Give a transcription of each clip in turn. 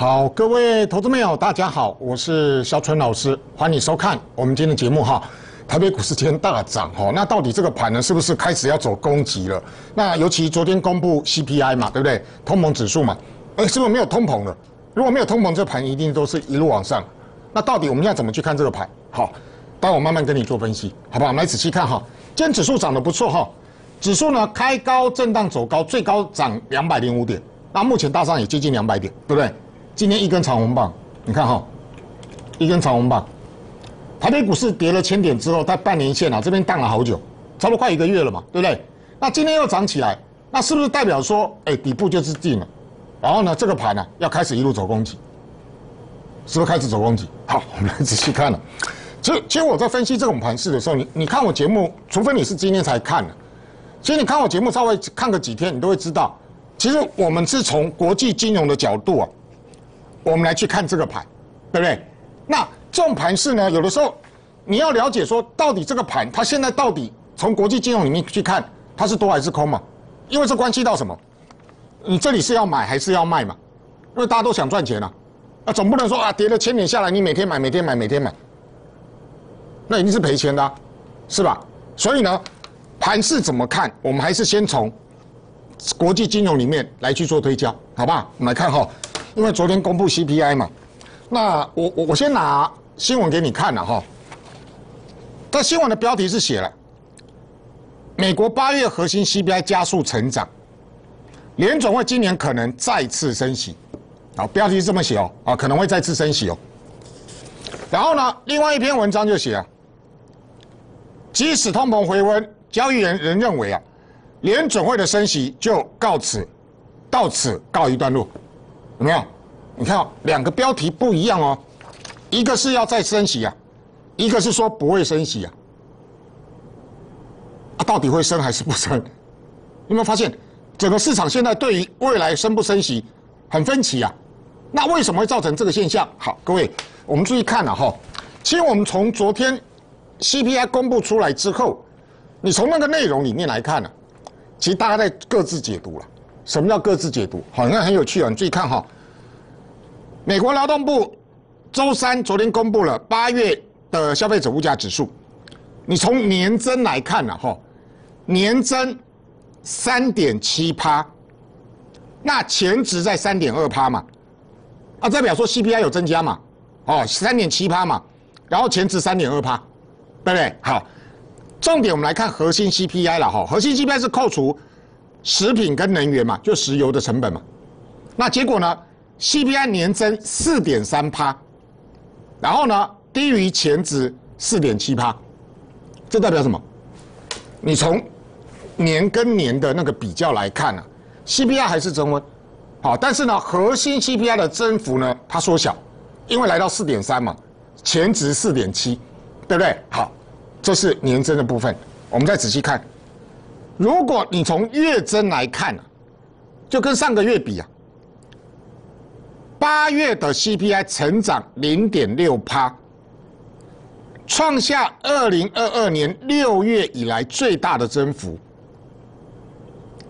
好，各位投资朋友，大家好，我是肖春老师，欢迎收看我们今天的节目哈。台北股市今天大涨哈，那到底这个盘呢，是不是开始要走攻击了？那尤其昨天公布 CPI 嘛，对不对？通膨指数嘛，哎，是不是没有通膨了？如果没有通膨，这盘一定都是一路往上。那到底我们要怎么去看这个盘？好，待我慢慢跟你做分析，好不好？来仔细看哈。今天指数涨得不错哈，指数呢开高震荡走高，最高涨两百零五点，那目前大上也接近两百点，对不对？今天一根长红棒，你看哈，一根长红棒。台北股市跌了千点之后，在半年线啊这边荡了好久，差不多快一个月了嘛，对不对？那今天又涨起来，那是不是代表说，哎，底部就是定了？然后呢，这个盘呢要开始一路走攻击，是不是开始走攻击？好，我们来仔细看了。其实，其实我在分析这种盘势的时候，你你看我节目，除非你是今天才看的，其实你看我节目稍微看个几天，你都会知道，其实我们是从国际金融的角度啊。我们来去看这个盘，对不对？那这种盘势呢，有的时候你要了解说，到底这个盘它现在到底从国际金融里面去看，它是多还是空嘛？因为这关系到什么？你这里是要买还是要卖嘛？因为大家都想赚钱啊，啊，总不能说啊跌了千点下来，你每天买每天买每天买，那一定是赔钱的，是吧？所以呢，盘势怎么看？我们还是先从国际金融里面来去做推敲，好吧？我们来看哈。因为昨天公布 CPI 嘛，那我我我先拿新闻给你看了哈。但新闻的标题是写了，美国八月核心 CPI 加速成长，联总会今年可能再次升息，好，标题是这么写哦，啊，可能会再次升息哦。然后呢，另外一篇文章就写啊，即使通膨回温，交易员仍认为啊，联总会的升息就告此到此告一段落。有没有？你看，两个标题不一样哦，一个是要再升息啊，一个是说不会升息啊。啊，到底会升还是不升？有没有发现，整个市场现在对于未来升不升息很分歧啊？那为什么会造成这个现象？好，各位，我们注意看了哈。其实我们从昨天 CPI 公布出来之后，你从那个内容里面来看呢，其实大家在各自解读了。什么叫各自解读？好像很有趣啊！你注意看哈，美国劳动部周三昨天公布了八月的消费者物价指数，你从年增来看呢，哈，年增三点七趴，那前值在三点二趴嘛，啊，代表说 CPI 有增加嘛，哦，三点七趴嘛，然后前值三点二趴，对不对？好，重点我们来看核心 CPI 了哈，核心 CPI 是扣除。食品跟能源嘛，就石油的成本嘛，那结果呢？CPI 年增四点三趴，然后呢，低于前值四点七趴，这代表什么？你从年跟年的那个比较来看呢，CPI 还是增温，好，但是呢，核心 CPI 的增幅呢，它缩小，因为来到四点三嘛，前值四点七，对不对？好，这是年增的部分，我们再仔细看。如果你从月增来看啊，就跟上个月比啊，八月的 CPI 成长零点六趴，创下二零二二年六月以来最大的增幅。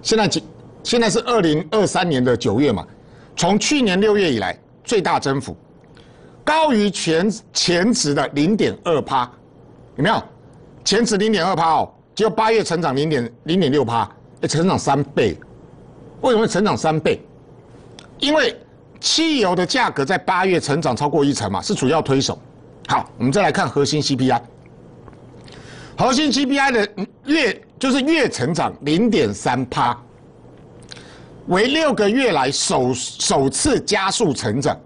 现在几？现在是二零二三年的九月嘛，从去年六月以来最大增幅，高于全前值的零点二趴，有没有？前值零点二趴哦。只有八月成长零点零点六趴，成长三倍。为什么成长三倍？因为汽油的价格在八月成长超过一成嘛，是主要推手。好，我们再来看核心 CPI。核心 CPI 的月就是月成长零点三趴，为六个月来首首次加速成长，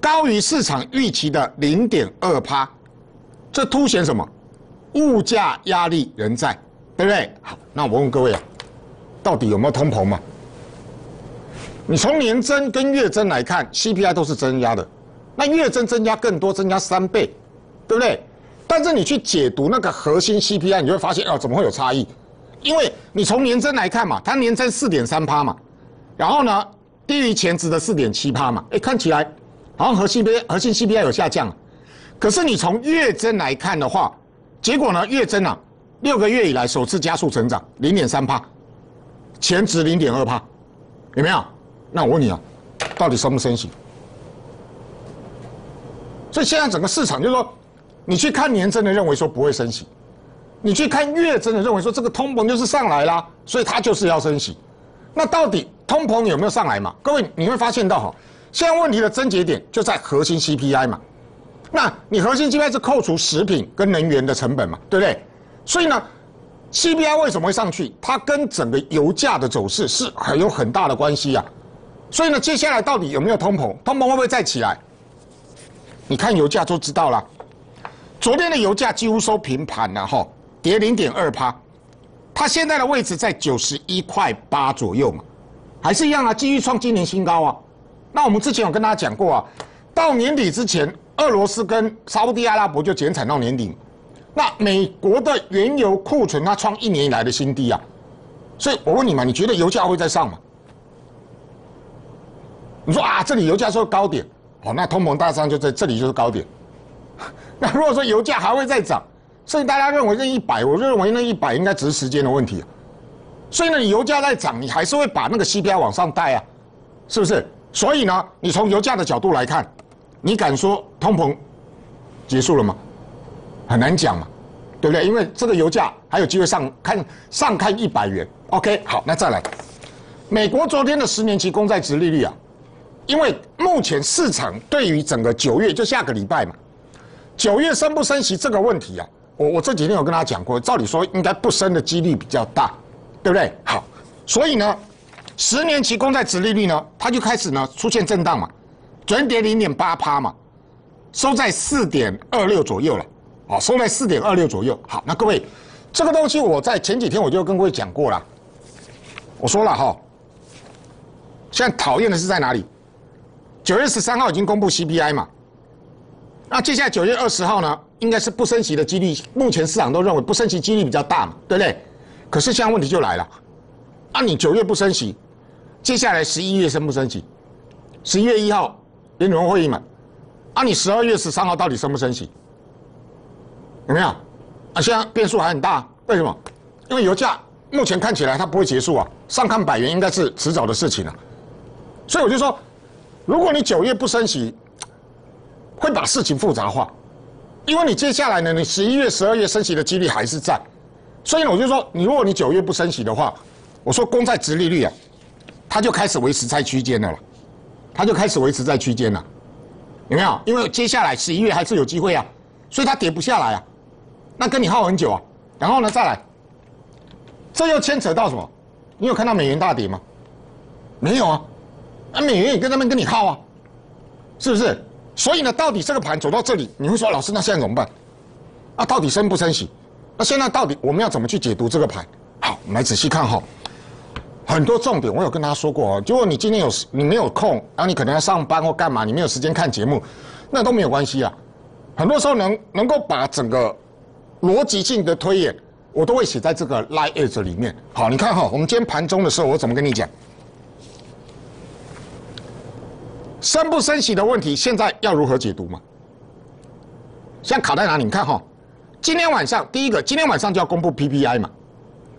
高于市场预期的零点二趴。这凸显什么？物价压力仍在，对不对？好，那我问各位啊，到底有没有通膨嘛？你从年增跟月增来看，CPI 都是增加的，那月增增加更多，增加三倍，对不对？但是你去解读那个核心 CPI，你会发现哦，怎么会有差异？因为你从年增来看嘛，它年增四点三趴嘛，然后呢，低于前值的四点七趴嘛，哎，看起来好像核心 CPI 核心 CPI 有下降，可是你从月增来看的话，结果呢？月增啊，六个月以来首次加速成长，零点三帕，前值零点二帕，有没有？那我问你啊，到底升不升息？所以现在整个市场就是说，你去看年真的认为说不会升息，你去看月真的认为说这个通膨就是上来啦，所以它就是要升息。那到底通膨有没有上来嘛？各位你会发现到哈，现在问题的症结点就在核心 CPI 嘛。那你核心 CPI 是扣除食品跟能源的成本嘛，对不对？所以呢，CPI 为什么会上去？它跟整个油价的走势是很有很大的关系啊。所以呢，接下来到底有没有通膨？通膨会不会再起来？你看油价就知道了。昨天的油价几乎收平盘了哈，跌零点二趴。它现在的位置在九十一块八左右嘛，还是一样啊，继续创今年新高啊。那我们之前有跟大家讲过啊，到年底之前，俄罗斯跟沙地阿拉伯就减产到年底，那美国的原油库存它创一年以来的新低啊。所以我问你嘛，你觉得油价会再上吗？你说啊，这里油价说高点，哦，那通膨大上就在这里就是高点。那如果说油价还会再涨？所以大家认为那一百，我认为那一百应该只是时间的问题。所以呢，你油价在涨，你还是会把那个 CPI 往上带啊，是不是？所以呢，你从油价的角度来看，你敢说通膨结束了吗？很难讲嘛，对不对？因为这个油价还有机会上看上看一百元。OK，好，那再来，美国昨天的十年期公债值利率啊，因为目前市场对于整个九月就下个礼拜嘛，九月升不升息这个问题啊。我我这几天有跟大家讲过，照理说应该不升的几率比较大，对不对？好，所以呢，十年期公债殖利率呢，它就开始呢出现震荡嘛，昨天跌零点八趴嘛，收在四点二六左右了，好，收在四点二六左右。好，那各位，这个东西我在前几天我就跟各位讲过了，我说了哈，现在讨厌的是在哪里？九月十三号已经公布 CPI 嘛。那接下来九月二十号呢，应该是不升息的几率，目前市场都认为不升息几率比较大嘛，对不对？可是现在问题就来了，啊，你九月不升息，接下来十一月升不升息？十一月一号联储会议嘛，啊，你十二月十三号到底升不升息？有没有？啊，现在变数还很大，为什么？因为油价目前看起来它不会结束啊，上看百元应该是迟早的事情了，所以我就说，如果你九月不升息，会把事情复杂化，因为你接下来呢，你十一月、十二月升息的几率还是在，所以呢，我就说，你如果你九月不升息的话，我说公债殖利率啊，它就开始维持在区间的了，它就开始维持在区间了，有没有？因为接下来十一月还是有机会啊，所以它跌不下来啊，那跟你耗很久啊，然后呢再来，这又牵扯到什么？你有看到美元大跌吗？没有啊，那美元也跟他们跟你耗啊，是不是？所以呢，到底这个盘走到这里，你会说老师，那现在怎么办？啊，到底升不升息？那现在到底我们要怎么去解读这个盘？好，我们来仔细看哈。很多重点我有跟大家说过哦。如果你今天有你没有空，然后你可能要上班或干嘛，你没有时间看节目，那都没有关系啊。很多时候能能够把整个逻辑性的推演，我都会写在这个 line edge 里面。好，你看哈，我们今天盘中的时候，我怎么跟你讲？升不升息的问题，现在要如何解读嘛？现在卡在哪里？你看哈，今天晚上第一个，今天晚上就要公布 PPI 嘛，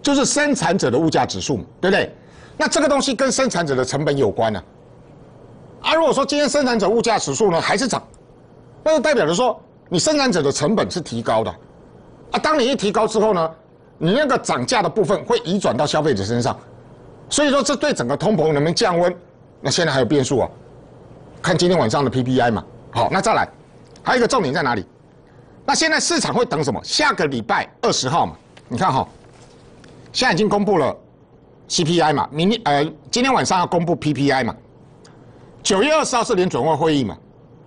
就是生产者的物价指数，对不对？那这个东西跟生产者的成本有关呢。啊，如果说今天生产者物价指数呢还是涨，那就代表着说你生产者的成本是提高的。啊，当你一提高之后呢，你那个涨价的部分会移转到消费者身上，所以说这对整个通膨能不能降温，那现在还有变数啊。看今天晚上的 PPI 嘛，好，那再来，还有一个重点在哪里？那现在市场会等什么？下个礼拜二十号嘛，你看哈，现在已经公布了 CPI 嘛，明天呃今天晚上要公布 PPI 嘛，九月二十号是联准会会议嘛，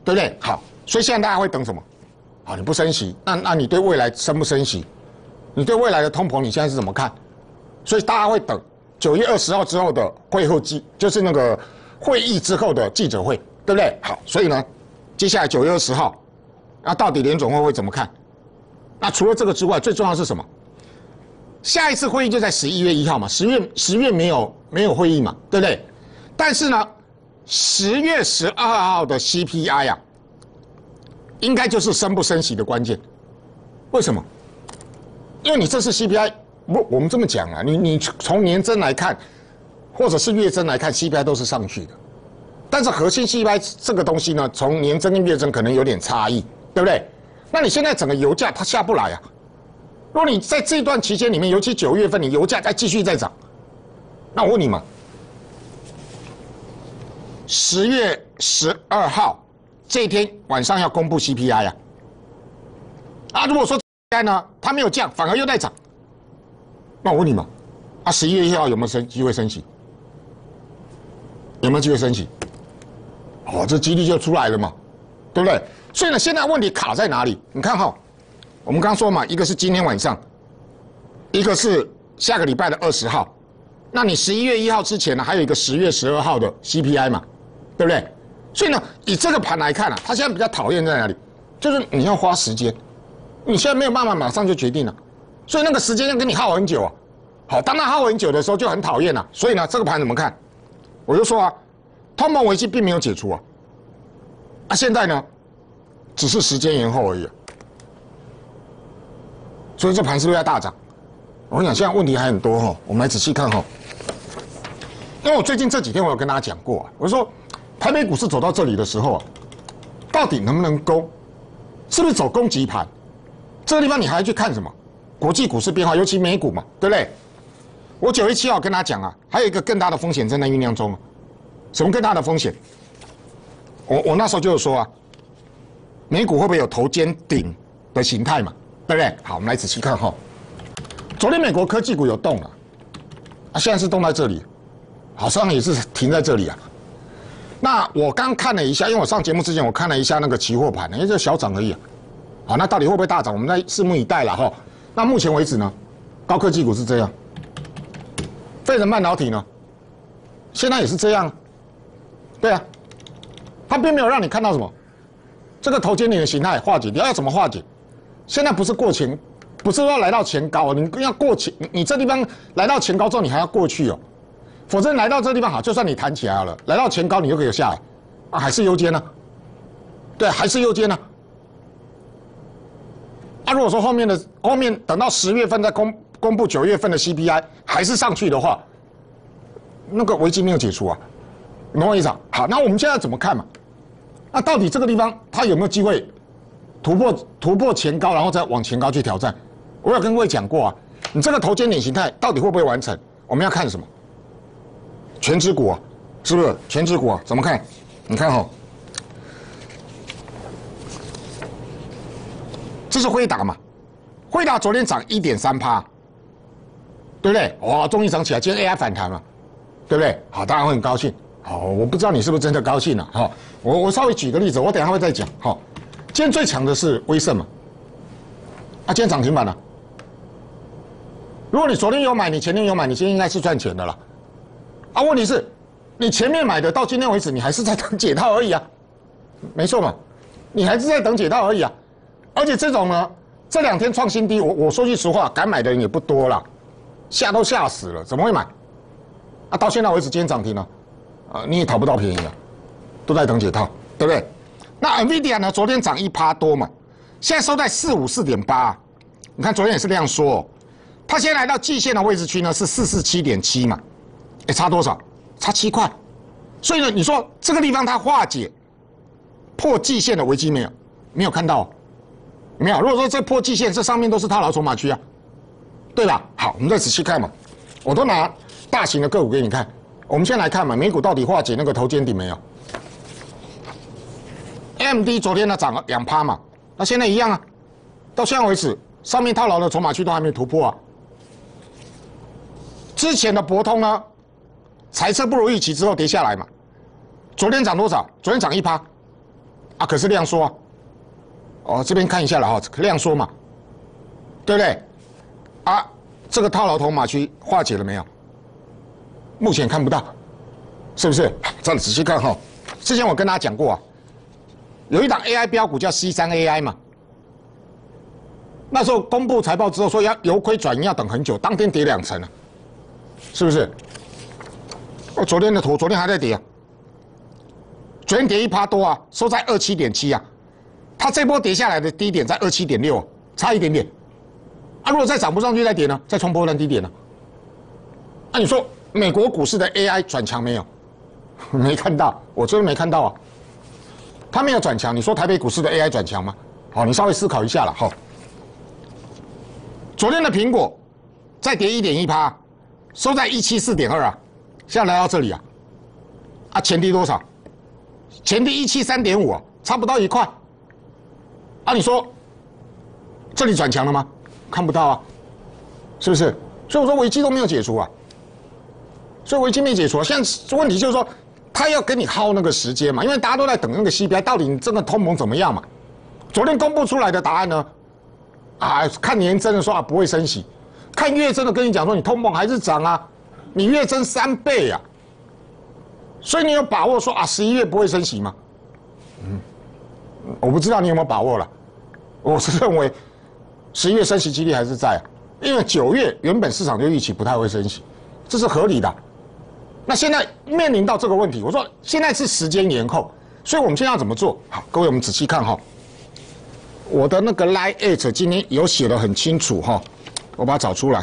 对不对？好，所以现在大家会等什么？好，你不升息，那那你对未来升不升息？你对未来的通膨你现在是怎么看？所以大家会等九月二十号之后的会后记，就是那个会议之后的记者会。对不对？好，所以呢，接下来九月二十号，那到底联总会会怎么看？那除了这个之外，最重要是什么？下一次会议就在十一月一号嘛，十月十月没有没有会议嘛，对不对？但是呢，十月十二号的 CPI 啊，应该就是升不升息的关键。为什么？因为你这次 CPI 不，我们这么讲啊，你你从年增来看，或者是月增来看，CPI 都是上去的。但是核心 CPI 这个东西呢，从年增跟月增可能有点差异，对不对？那你现在整个油价它下不来啊。如果你在这段期间里面，尤其九月份，你油价再继续再涨，那我问你嘛，十月十二号这一天晚上要公布 CPI 啊，啊，如果说 CPI 呢它没有降，反而又在涨，那我问你嘛，啊，十一月一号有没有升机会升息？有没有机会升息？哦，这几率就出来了嘛，对不对？所以呢，现在问题卡在哪里？你看哈，我们刚说嘛，一个是今天晚上，一个是下个礼拜的二十号，那你十一月一号之前呢，还有一个十月十二号的 CPI 嘛，对不对？所以呢，以这个盘来看啊，它现在比较讨厌在哪里？就是你要花时间，你现在没有办法马上就决定了，所以那个时间要跟你耗很久啊。好，当它耗很久的时候就很讨厌了。所以呢，这个盘怎么看？我就说啊。通膨危机并没有解除啊，啊，现在呢，只是时间延后而已，所以这盘是不是要大涨？我跟你讲，现在问题还很多哈，我们来仔细看哈。因为我最近这几天我有跟大家讲过啊，我说台北股市走到这里的时候啊，到底能不能攻？是不是走攻击盘？这个地方你还去看什么？国际股市变化，尤其美股嘛，对不对？我九月七号跟他讲啊，还有一个更大的风险正在酝酿中。什么更大的风险？我我那时候就是说啊，美股会不会有头肩顶的形态嘛？对不对？好，我们来仔细看哈。昨天美国科技股有动了，啊，现在是动在这里，好像也是停在这里啊。那我刚看了一下，因为我上节目之前我看了一下那个期货盘，因为这小涨而已啊。好，那到底会不会大涨？我们再拭目以待了哈。那目前为止呢，高科技股是这样，费城半导体呢，现在也是这样。对啊，它并没有让你看到什么，这个头肩顶的形态化解，你要怎么化解？现在不是过前，不是说来到前高，你要过前，你这地方来到前高之后，你还要过去哦，否则来到这地方好，就算你弹起来了，来到前高你就可以下来，啊，还是右肩呢？对，还是右肩呢？啊，如果说后面的后面等到十月份再公公布九月份的 CPI 还是上去的话，那个危机没有解除啊。懂我意思啊？好，那我们现在怎么看嘛？那到底这个地方它有没有机会突破突破前高，然后再往前高去挑战？我有跟各位讲过啊，你这个头肩顶形态到底会不会完成？我们要看什么？全指股啊，是不是全指股啊？怎么看？你看哈，这是辉达嘛？辉达昨天涨一点三趴，对不对？哇，终于涨起来，今天 AI 反弹嘛，对不对？好，大家会很高兴。好，我不知道你是不是真的高兴了。哈，我我稍微举个例子，我等下会再讲。好，今天最强的是威盛嘛？啊，今天涨停板了。如果你昨天有买，你前天有买，你今天应该是赚钱的了。啊，问题是，你前面买的到今天为止，你还是在等解套而已啊。没错嘛，你还是在等解套而已啊。而且这种呢，这两天创新低，我我说句实话，敢买的人也不多了，吓都吓死了，怎么会买？啊，到现在为止，今天涨停了。啊，你也讨不到便宜啊，都在等解套，对不对？那 Nvidia 呢？昨天涨一趴多嘛，现在收在四五四点八，你看昨天也是这样说，它现在来到季线的位置区呢是四四七点七嘛，哎，差多少？差七块，所以呢，你说这个地方它化解破季线的危机没有？没有看到，没有。如果说这破季线，这上面都是套牢筹码区啊，对吧？好，我们再仔细看嘛，我都拿大型的个股给你看。我们先来看嘛，美股到底化解那个头肩顶没有？M D 昨天呢涨了两趴嘛，那现在一样啊，到现在为止，上面套牢的筹码区都还没突破啊。之前的博通呢，财测不如预期之后跌下来嘛，昨天涨多少？昨天涨一趴，啊，可是量缩啊。哦，这边看一下了哈，量缩嘛，对不对？啊，这个套牢筹码区化解了没有？目前看不到，是不是？再仔细看哈。之前我跟大家讲过啊，有一档 AI 标股叫 C 三 AI 嘛。那时候公布财报之后说要由亏转盈要等很久，当天跌两成啊，是不是？我昨天的图，昨天还在跌啊，昨天跌一趴多啊，收在二七点七啊。它这波跌下来的低点在二七点六，差一点点。啊，如果再涨不上去再跌呢？再冲波段低点呢？那你说？美国股市的 AI 转强没有？没看到，我真的没看到啊。它没有转强，你说台北股市的 AI 转强吗？好，你稍微思考一下了。好，昨天的苹果再跌一点一趴，收在一七四点二啊，现在来到这里啊，啊前低多少？前低一七三点五，差不到一块。啊，你说这里转强了吗？看不到啊，是不是？所以我说危机都没有解除啊，所以危机没解除啊。现在问题就是说。他要跟你耗那个时间嘛，因为大家都在等那个 CPI，到底你真的通膨怎么样嘛？昨天公布出来的答案呢？啊，看年真的说啊不会升息，看月真的跟你讲说你通膨还是涨啊，你月增三倍啊，所以你有把握说啊十一月不会升息吗？嗯，我不知道你有没有把握了，我是认为十一月升息几率还是在，因为九月原本市场就预期不太会升息，这是合理的。那现在面临到这个问题，我说现在是时间延后，所以我们现在要怎么做？好，各位我们仔细看哈，我的那个 line eight 今天有写的很清楚哈，我把它找出来，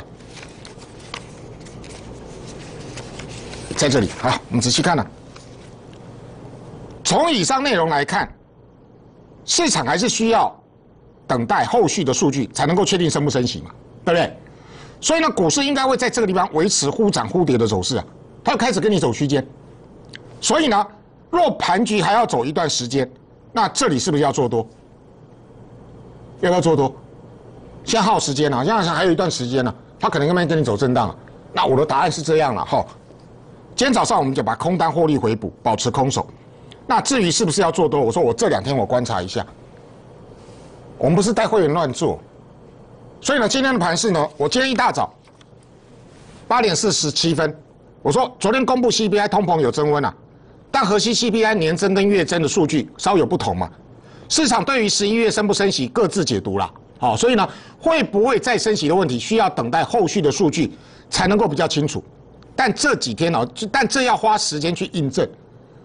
在这里好，我们仔细看了，从以上内容来看，市场还是需要等待后续的数据才能够确定升不升息嘛，对不对？所以呢，股市应该会在这个地方维持忽涨忽跌的走势啊。它开始跟你走区间，所以呢，若盘局还要走一段时间，那这里是不是要做多？要不要做多？先耗时间了，现在还有一段时间呢，它可能慢慢跟你走震荡了。那我的答案是这样了哈。今天早上我们就把空单获利回补，保持空手。那至于是不是要做多，我说我这两天我观察一下。我们不是带会员乱做，所以呢，今天的盘势呢，我今天一大早八点四十七分。我说，昨天公布 CPI 通膨有增温啊，但核心 CPI 年增跟月增的数据稍有不同嘛。市场对于十一月升不升息各自解读了，好，所以呢，会不会再升息的问题，需要等待后续的数据才能够比较清楚。但这几天呢，但这要花时间去印证，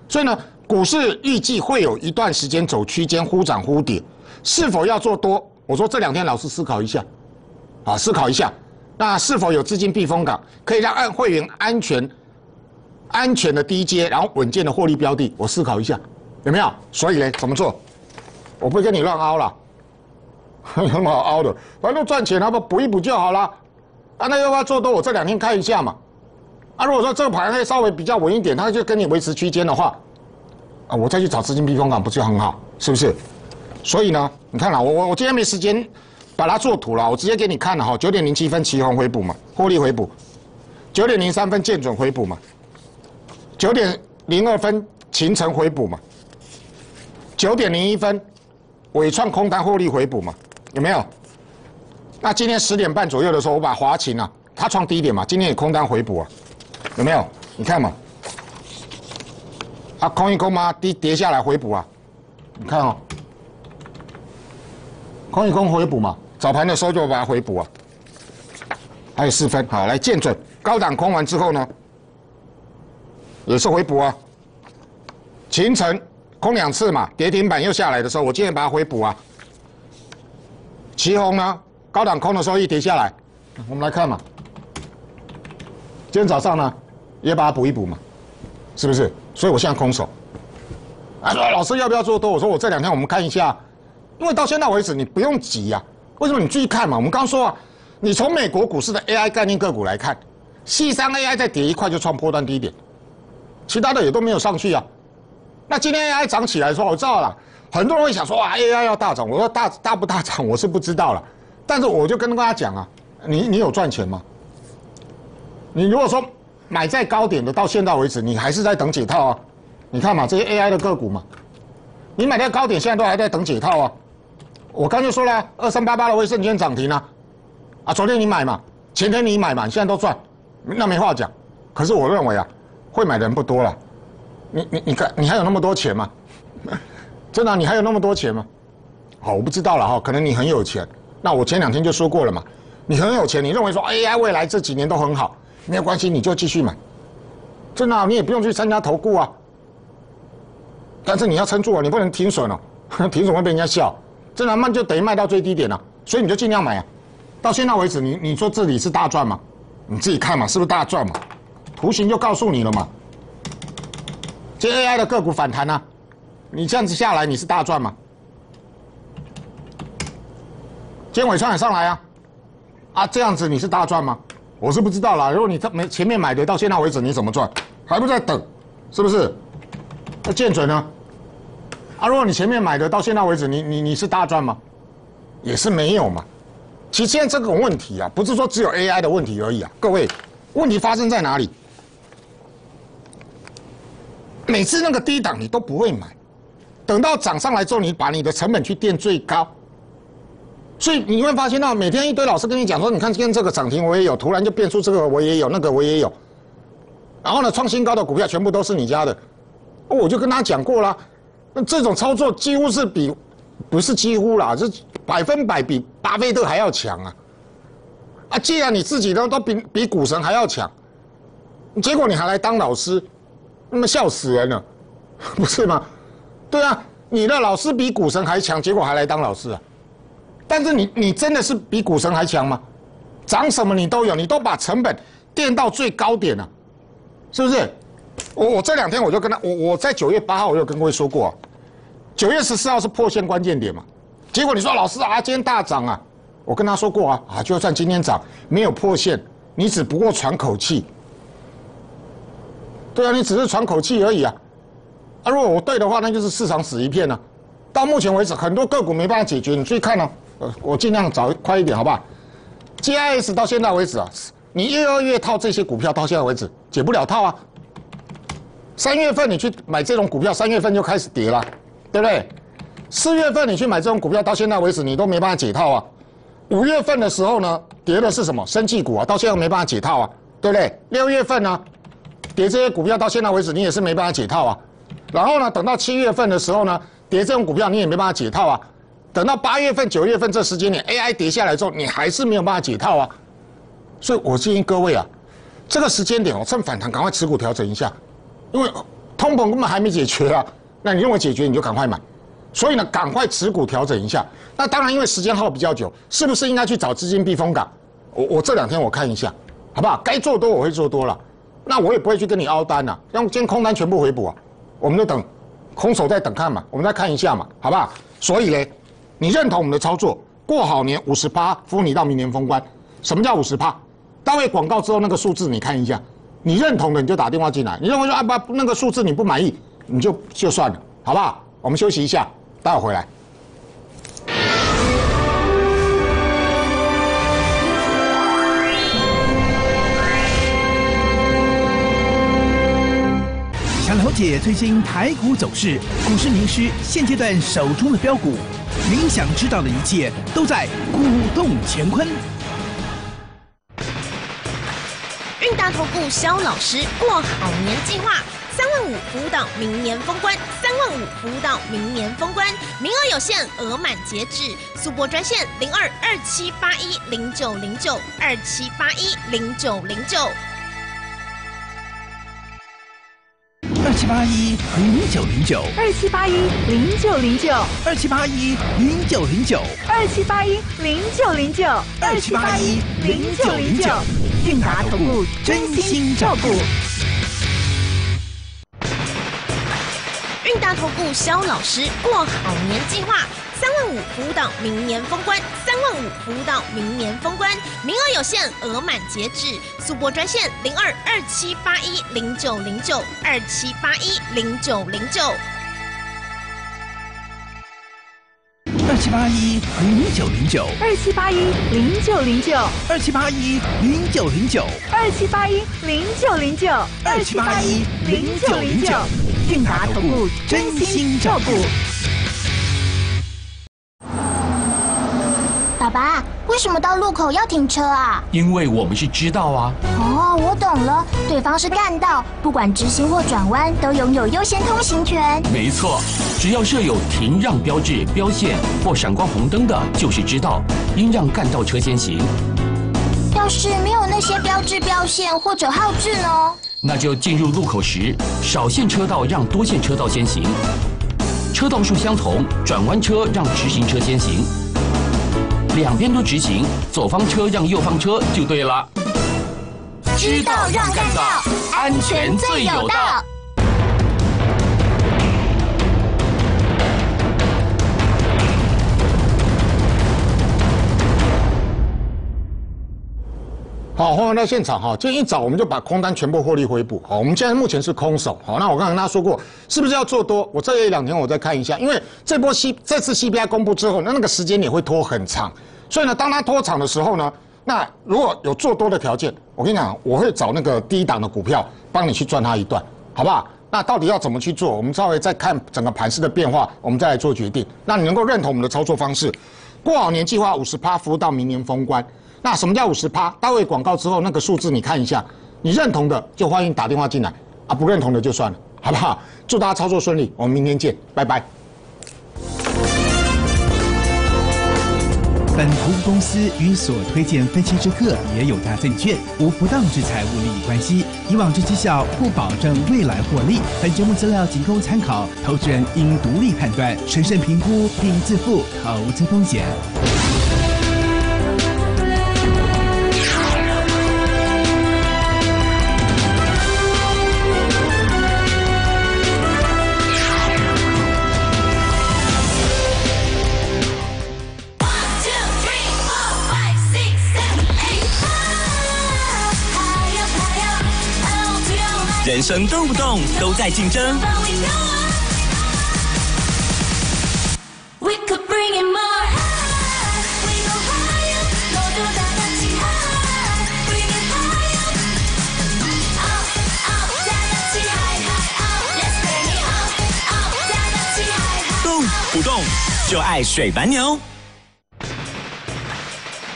所以呢，股市预计会有一段时间走区间忽涨忽跌，是否要做多？我说这两天老师思考一下，啊，思考一下。那是否有资金避风港，可以让按会员安全、安全的低阶，然后稳健的获利标的？我思考一下，有没有？所以呢，怎么做？我不会跟你乱凹了，有什么好凹的？反正赚钱，那不补一补就好了。啊，那要不要做多？我这两天看一下嘛。啊，如果说这个盘会稍微比较稳一点，它就跟你维持区间的话，啊，我再去找资金避风港，不就很好？是不是？所以呢，你看了，我我我今天没时间。把它做图了，我直接给你看了哈。九点零七分旗红回补嘛，获利回补；九点零三分见准回补嘛；九点零二分秦城回补嘛；九点零一分伟创空单获利回补嘛，有没有？那今天十点半左右的时候，我把华勤啊，它创低点嘛，今天也空单回补啊，有没有？你看嘛，它空一空嘛？跌跌下来回补啊，你看哦，空一空回补嘛。早盘的时候就把它回补啊，还有四分，好来见准高档空完之后呢，也是回补啊。秦晨空两次嘛，跌停板又下来的时候，我今天把它回补啊。旗红呢，高档空的时候一跌下来，我们来看嘛，今天早上呢也把它补一补嘛，是不是？所以我现在空手。啊，老师要不要做多？我说我这两天我们看一下，因为到现在为止你不用急呀。为什么你注意看嘛？我们刚说啊，你从美国股市的 AI 概念个股来看，西三 AI 再跌一块就创破断低点，其他的也都没有上去啊。那今天 AI 涨起来说，我知道了，很多人会想说啊，AI 要大涨。我说大大不大涨，我是不知道了。但是我就跟大家讲啊，你你有赚钱吗？你如果说买在高点的，到现在为止你还是在等解套啊。你看嘛，这些 AI 的个股嘛，你买在高点，现在都还在等解套啊。我刚就说了，二三八八的威盛今天涨停了，啊，昨天你买嘛，前天你买嘛，你现在都赚，那没话讲。可是我认为啊，会买的人不多了。你你你看，你还有那么多钱吗？真的，你还有那么多钱吗？好，我不知道了哈，可能你很有钱。那我前两天就说过了嘛，你很有钱，你认为说 AI 未来这几年都很好，没有关系，你就继续买。真的，你也不用去参加投顾啊。但是你要撑住啊，你不能停损哦，停损会被人家笑。这难卖就等于卖到最低点了，所以你就尽量买啊。到现在为止，你你说这里是大赚吗？你自己看嘛，是不是大赚嘛？图形就告诉你了嘛。这 AI 的个股反弹啊，你这样子下来你是大赚吗？今天尾创也上来啊，啊这样子你是大赚吗？我是不知道啦。如果你他没前面买的到现在为止你怎么赚？还不在等，是不是？那见准呢？啊，如果你前面买的到现在为止你你你是大赚吗？也是没有嘛。其实现在这个问题啊，不是说只有 AI 的问题而已啊。各位，问题发生在哪里？每次那个低档你都不会买，等到涨上来之后，你把你的成本去垫最高，所以你会发现到每天一堆老师跟你讲说，你看今天这个涨停我也有，突然就变出这个我也有，那个我也有，然后呢创新高的股票全部都是你家的，我就跟他讲过了，这种操作几乎是比不是几乎啦，这百分百比巴菲特还要强啊！啊，既然你自己都都比比股神还要强，结果你还来当老师。那么笑死人了，不是吗？对啊，你的老师比股神还强，结果还来当老师啊？但是你你真的是比股神还强吗？涨什么你都有，你都把成本垫到最高点了，是不是？我我这两天我就跟他，我我在九月八号我就跟各位说过，九月十四号是破线关键点嘛？结果你说老师啊，今天大涨啊，我跟他说过啊啊，就算今天涨没有破线，你只不过喘口气。对啊，你只是喘口气而已啊！啊，如果我对的话，那就是市场死一片了。到目前为止，很多个股没办法解决，你注意看哦。呃，我尽量找快一点，好不好？GIS 到现在为止啊，你月二月套这些股票，到现在为止解不了套啊。三月份你去买这种股票，三月份就开始跌了，对不对？四月份你去买这种股票，到现在为止你都没办法解套啊。五月份的时候呢，跌的是什么？生技股啊，到现在没办法解套啊，对不对？六月份呢？跌这些股票到现在为止，你也是没办法解套啊。然后呢，等到七月份的时候呢，跌这种股票你也没办法解套啊。等到八月份、九月份这时间点，AI 跌下来之后，你还是没有办法解套啊。所以我建议各位啊，这个时间点哦，趁反弹赶快持股调整一下，因为通膨根本还没解决啊。那你认为解决你就赶快买，所以呢，赶快持股调整一下。那当然，因为时间耗比较久，是不是应该去找资金避风港？我我这两天我看一下，好不好？该做多我会做多了。那我也不会去跟你凹单呐，让今天空单全部回补啊，我们就等空手在等看嘛，我们再看一下嘛，好不好？所以嘞，你认同我们的操作，过好年五十八，扶你到明年封关。什么叫五十趴？单位广告之后那个数字你看一下，你认同的你就打电话进来，你认为说啊不那个数字你不满意，你就就算了，好不好？我们休息一下，待会回来。想了解最新台股走势，股市名师现阶段手中的标股，您想知道的一切都在股动乾坤。运大投顾肖老师过好年计划，三万五服务到明年封关，三万五服务到明年封关，名额有限，额满截止，速播专线零二二七八一零九零九二七八一零九零九。二七八一零九零九，二七八一零九零九，二七八一零九零九，二七八一零九零九，二七八一零九零九，韵达投顾真心照顾。韵达投顾肖老师过好年计划。三万五服务到明年封关，三万五服务到明年封关，名额有限，额满截止，速播专线零二二七八一零九零九二七八一零九零九。二七八一零九零九二七八一零九零九二七八一零九零九二七八一零九零九二七八一零九零九，韵达投顾真心照顾。爸爸，为什么到路口要停车啊？因为我们是知道啊。哦，我懂了，对方是干道，不管直行或转弯都拥有优先通行权。没错，只要设有停让标志、标线或闪光红灯的，就是知道，应让干道车先行。要是没有那些标志、标线或者号志呢？那就进入路口时，少线车道让多线车道先行，车道数相同，转弯车让直行车先行。两边都直行，左方车让右方车就对了。知道让干道，安全最有道。好，欢迎到现场哈。今天一早我们就把空单全部获利回补。好，我们现在目前是空手。好，那我刚刚跟大家说过，是不是要做多？我这一两天我再看一下，因为这波 C 这次 CPI 公布之后，那那个时间也会拖很长。所以呢，当它拖长的时候呢，那如果有做多的条件，我跟你讲，我会找那个低档的股票帮你去赚它一段，好不好？那到底要怎么去做？我们稍微再看整个盘势的变化，我们再来做决定。那你能够认同我们的操作方式？过好年计划五十趴，服务到明年封关。那什么叫五十趴？待会广告之后那个数字你看一下，你认同的就欢迎打电话进来啊，不认同的就算了，好不好？祝大家操作顺利，我们明天见，拜拜。本投资公司与所推荐分期之客也有大证券无不当之财务利益关系，以往之绩效不保证未来获利。本节目资料仅供参考，投资人应独立判断、审慎评估并自负投资风险。人生动不动都在竞争，动不动就爱水白牛。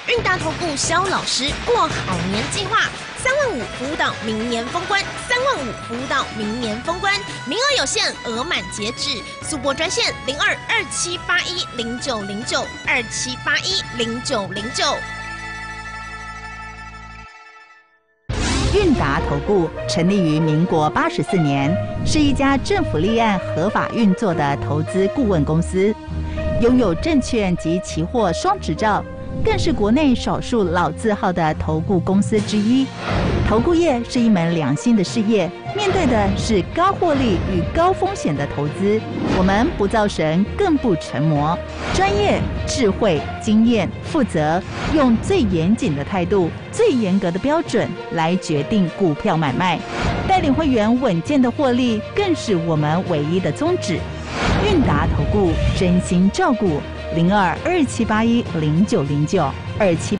韵达头部肖老师过好年计划，三万五服务到明年封关，三万五服务到明年封关，名额有限，额满截止，速播专线零二二七八一零九零九二七八一零九零九。韵达投顾成立于民国八十四年，是一家政府立案合法运作的投资顾问公司，拥有证券及期货双执照。更是国内少数老字号的投顾公司之一。投顾业是一门良心的事业，面对的是高获利与高风险的投资。我们不造神，更不成魔，专业、智慧、经验、负责，用最严谨的态度、最严格的标准来决定股票买卖，带领会员稳健的获利，更是我们唯一的宗旨。韵达投顾真心照顾。零二二七八一零九零九二七。